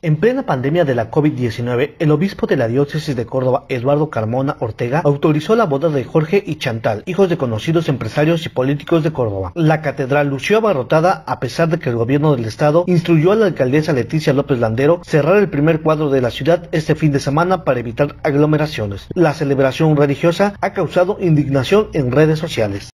En plena pandemia de la COVID-19, el obispo de la diócesis de Córdoba, Eduardo Carmona Ortega, autorizó la boda de Jorge y Chantal, hijos de conocidos empresarios y políticos de Córdoba. La catedral lució abarrotada a pesar de que el gobierno del estado instruyó a la alcaldesa Leticia López Landero cerrar el primer cuadro de la ciudad este fin de semana para evitar aglomeraciones. La celebración religiosa ha causado indignación en redes sociales.